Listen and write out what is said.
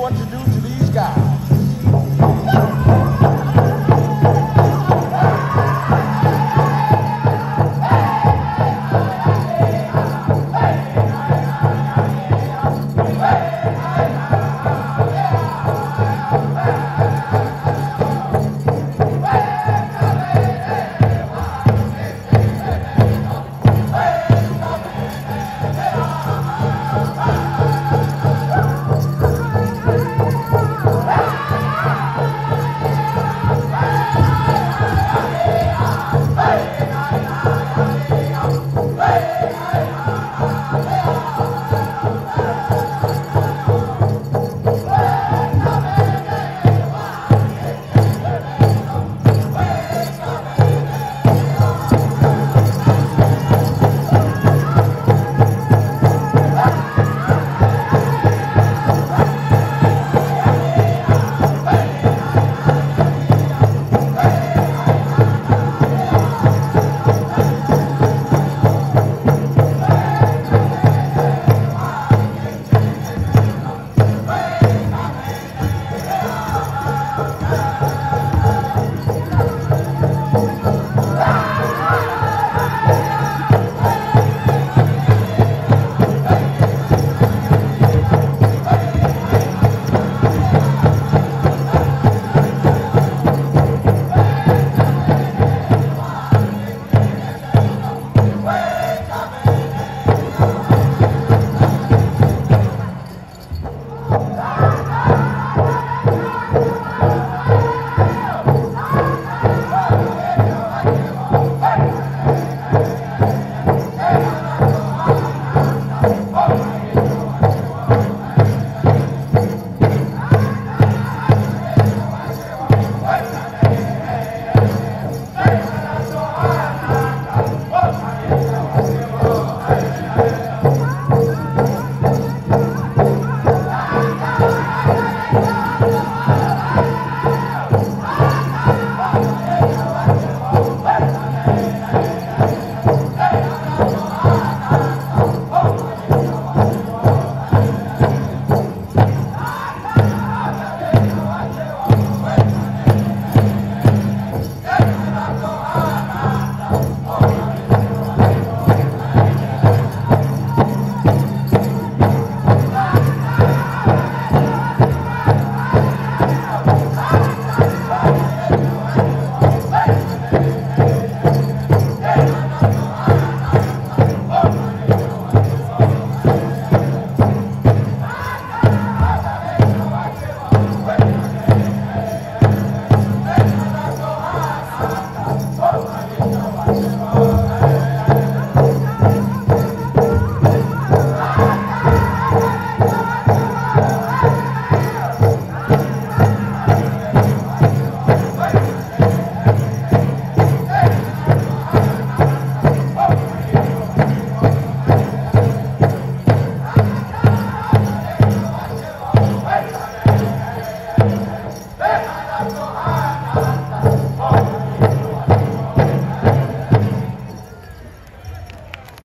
what to do